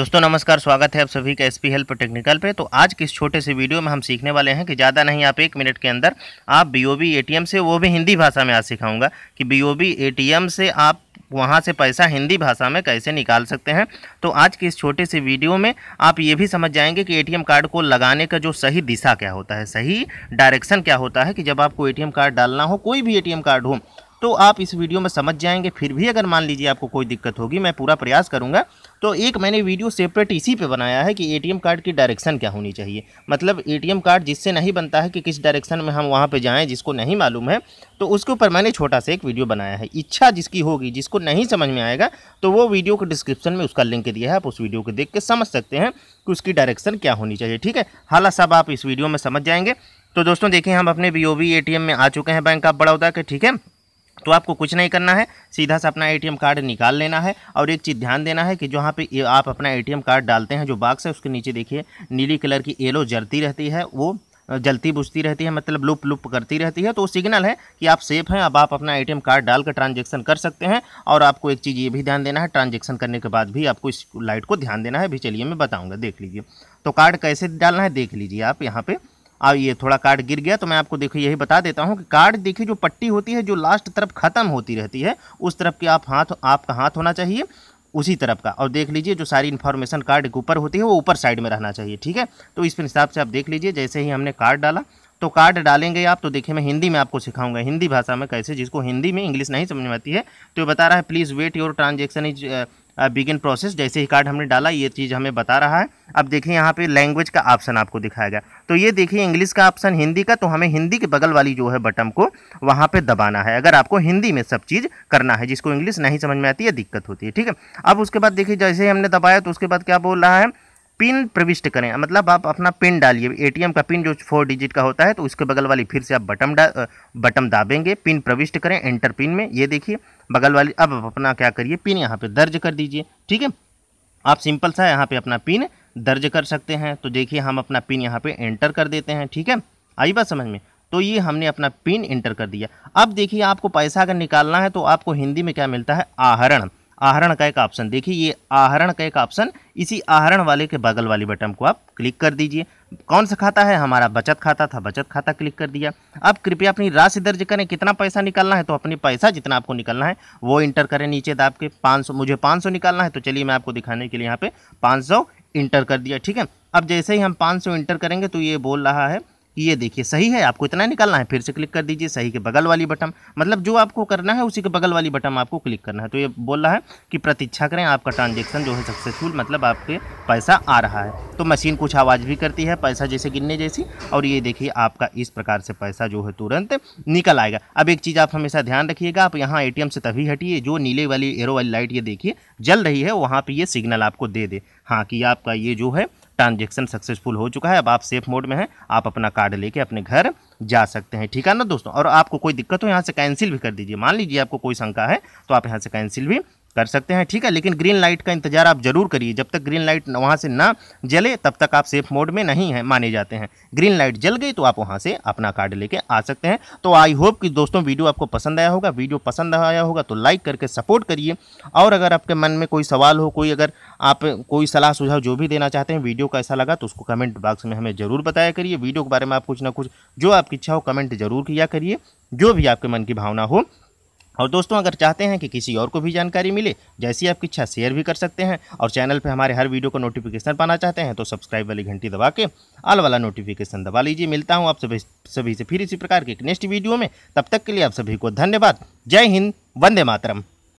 दोस्तों, नमस्कार, स्वागत है आप सभी का एसपी हेल्प टेक्निकल पे। तो आज के इस छोटे से वीडियो में हम सीखने वाले हैं कि ज़्यादा नहीं, आप एक मिनट के अंदर आप बी ओ एटीएम से, वो भी हिंदी भाषा में आज सिखाऊँगा कि बी ओ एटीएम से आप वहाँ से पैसा हिंदी भाषा में कैसे निकाल सकते हैं। तो आज के इस छोटे से वीडियो में आप ये भी समझ जाएँगे कि एटीएम कार्ड को लगाने का जो सही दिशा क्या होता है, सही डायरेक्शन क्या होता है कि जब आपको एटीएम कार्ड डालना हो, कोई भी एटीएम कार्ड हो तो आप इस वीडियो में समझ जाएँगे, फिर भी अगर मान लीजिए आपको कोई दिक्कत होगी, मैं पूरा प्रयास करूँगा। तो एक मैंने वीडियो सेपरेट इसी पे बनाया है कि एटीएम कार्ड की डायरेक्शन क्या होनी चाहिए। मतलब एटीएम कार्ड जिससे नहीं बनता है कि किस डायरेक्शन में हम वहाँ पे जाएँ, जिसको नहीं मालूम है तो उसके ऊपर मैंने छोटा सा एक वीडियो बनाया है। इच्छा जिसकी होगी, जिसको नहीं समझ में आएगा तो वो वीडियो को डिस्क्रिप्शन में उसका लिंक दिया है, आप उस वीडियो को देख के समझ सकते हैं कि उसकी डायरेक्शन क्या होनी चाहिए, ठीक है? हालाँकि सब आप इस वीडियो में समझ जाएँगे। तो दोस्तों, देखिए, हम अपने बी ओ में आ चुके हैं, बैंक ऑफ़ बड़ौदा के, ठीक है? तो आपको कुछ नहीं करना है, सीधा सा अपना एटीएम कार्ड निकाल लेना है और एक चीज़ ध्यान देना है कि जहाँ पे आप अपना एटीएम कार्ड डालते हैं, जो बॉक्स है, उसके नीचे देखिए, नीली कलर की येलो जलती रहती है, वो जलती बुझती रहती है मतलब लुप लुप करती रहती है तो सिग्नल है कि आप सेफ़ हैं, अब आप अपना एटीएम कार्ड डालकर ट्रांजेक्शन कर सकते हैं और आपको एक चीज़ ये भी ध्यान देना है ट्रांजेक्शन करने के बाद भी आपको इस लाइट को ध्यान देना है भी चलिए मैं बताऊँगा, देख लीजिए। तो कार्ड कैसे डालना है, देख लीजिए आप यहाँ पर अब ये थोड़ा कार्ड गिर गया तो मैं आपको देखिए यही बता देता हूँ कि कार्ड देखिए, जो पट्टी होती है, जो लास्ट तरफ़ ख़त्म होती रहती है, उस तरफ़ के आप हाथ, आपका हाथ होना चाहिए, उसी तरफ़ का। और देख लीजिए, जो सारी इन्फॉर्मेशन कार्ड के ऊपर होती है, वो ऊपर साइड में रहना चाहिए, ठीक है? तो इस हिसाब से आप देख लीजिए, जैसे ही हमने कार्ड डाला तो कार्ड डालेंगे आप तो देखिए, मैं हिंदी में आपको सिखाऊँगा, हिंदी भाषा में कैसे, जिसको हिंदी में इंग्लिश नहीं समझ में आती है तो बता रहा है please wait your transaction is begin process जैसे ही कार्ड हमने डाला, ये चीज़ हमें बता रहा है। अब देखिए यहाँ पे लैंग्वेज का ऑप्शन आपको दिखाया गया। तो ये देखिए इंग्लिश का ऑप्शन हिंदी का तो हमें हिंदी के बगल वाली जो है बटन को वहाँ पे दबाना है। अगर आपको हिंदी में सब चीज़ करना है, जिसको इंग्लिश नहीं समझ में आती है, दिक्कत होती है, ठीक है? अब उसके बाद देखिए, जैसे ही हमने दबाया तो उसके बाद क्या बोल रहा है? पिन प्रविष्ट करें। मतलब आप अपना पिन डालिए। एटीएम का पिन जो फोर डिजिट का होता है तो उसके बगल वाली फिर से आप बटन डा बटन दाबेंगे, पिन प्रविष्ट करें एंटर पिन में। ये देखिए, बगल वाली, अब अपना क्या करिए, पिन यहाँ पे दर्ज कर दीजिए। ठीक है? आप सिंपल सा यहाँ पे अपना पिन दर्ज कर सकते हैं। तो देखिए, हम अपना पिन यहाँ पे एंटर कर देते हैं। ठीक है? आई बात समझ में? तो ये हमने अपना पिन एंटर कर दिया। अब देखिए, आपको पैसा अगर निकालना है तो आपको हिंदी में क्या मिलता है? आहरण। आहरण का एक ऑप्शन देखिए, ये आहरण का एक ऑप्शन इसी आहरण वाले के बगल वाली बटन को आप क्लिक कर दीजिए। कौन सा खाता है? हमारा बचत खाता था, बचत खाता क्लिक कर दिया। अब कृपया अपनी राशि दर्ज करें, कितना पैसा निकालना है तो अपनी पैसा जितना आपको निकालना है, वो इंटर करें नीचे दाब के। पाँच सौ, मुझे पाँच सौ निकालना है तो चलिए मैं आपको दिखाने के लिए यहाँ पे पाँच इंटर कर दिया, ठीक है? अब जैसे ही हम पाँच इंटर करेंगे तो ये बोल रहा है ये देखिए, सही है, आपको इतना निकालना है, फिर से क्लिक कर दीजिए, सही के बगल वाली बटन मतलब जो आपको करना है, उसी के बगल वाली बटन आपको क्लिक करना है। तो ये बोल रहा है कि प्रतीक्षा करें, आपका ट्रांजेक्शन जो है सक्सेसफुल मतलब आपके पैसा आ रहा है। तो मशीन कुछ आवाज़ भी करती है, पैसा जैसे गिनने जैसी, और ये देखिए, आपका इस प्रकार से पैसा जो है तुरंत निकल आएगा। अब एक चीज़ आप हमेशा ध्यान रखिएगा, आप यहाँ ए से तभी हटिए, जो नीले वाली, एरो वाली लाइट ये देखिए, जल रही है, वहाँ पर ये सिग्नल आपको दे दे। हाँ कि आपका ये जो है ट्रांजेक्शन सक्सेसफुल हो चुका है, अब आप सेफ़ मोड में हैं, आप अपना कार्ड लेके अपने घर जा सकते हैं, ठीक है ना दोस्तों? और आपको कोई दिक्कत हो, यहाँ से कैंसिल भी कर दीजिए। मान लीजिए आपको कोई शंका है तो आप यहाँ से कैंसिल भी कर सकते हैं, ठीक है? लेकिन ग्रीन लाइट का इंतज़ार आप ज़रूर करिए। जब तक ग्रीन लाइट वहाँ से ना जले, तब तक आप सेफ़ मोड में नहीं हैं, माने जाते हैं। ग्रीन लाइट जल गई तो आप वहाँ से अपना कार्ड लेके आ सकते हैं। तो आई होप कि दोस्तों वीडियो आपको पसंद आया होगा। वीडियो पसंद आया होगा तो लाइक करके सपोर्ट करिए। और अगर आपके मन में कोई सवाल हो, कोई अगर आप कोई सलाह, सुझाव जो भी देना चाहते हैं, वीडियो कैसा लगा तो उसको कमेंट बॉक्स में हमें ज़रूर बताया करिए। वीडियो के बारे में आप कुछ ना कुछ, जो आपकी इच्छा हो कमेंट ज़रूर किया करिए। जो भी आपके मन की भावना हो और दोस्तों, अगर चाहते हैं कि किसी और को भी जानकारी मिले, जैसी आपकी इच्छा शेयर भी कर सकते हैं। और चैनल पर हमारे हर वीडियो का नोटिफिकेशन पाना चाहते हैं तो सब्सक्राइब वाली घंटी दबा के आल वाला नोटिफिकेशन दबा लीजिए। मिलता हूँ आप सभी सभी से फिर इसी प्रकार के नेक्स्ट वीडियो में। तब तक के लिए आप सभी को धन्यवाद। जय हिंद, वंदे मातरम।